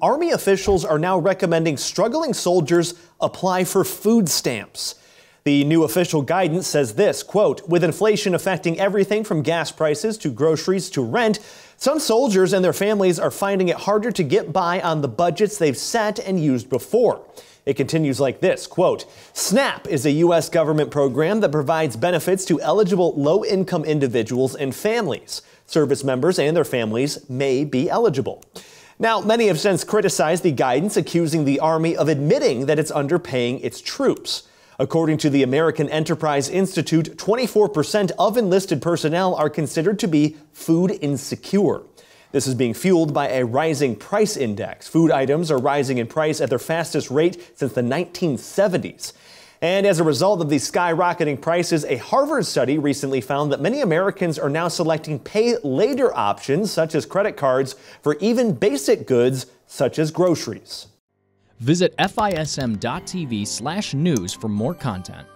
Army officials are now recommending struggling soldiers apply for food stamps. The new official guidance says this, quote, with inflation affecting everything from gas prices to groceries to rent, some soldiers and their families are finding it harder to get by on the budgets they've set and used before. It continues like this, quote, SNAP is a U.S. government program that provides benefits to eligible low-income individuals and families. Service members and their families may be eligible. Now, many have since criticized the guidance, accusing the Army of admitting that it's underpaying its troops. According to the American Enterprise Institute, 24% of enlisted personnel are considered to be food insecure. This is being fueled by a rising price index. Food items are rising in price at their fastest rate since the 1970s. And as a result of these skyrocketing prices, a Harvard study recently found that many Americans are now selecting pay later options, such as credit cards, for even basic goods such as groceries. Visit fism.tv slash news for more content.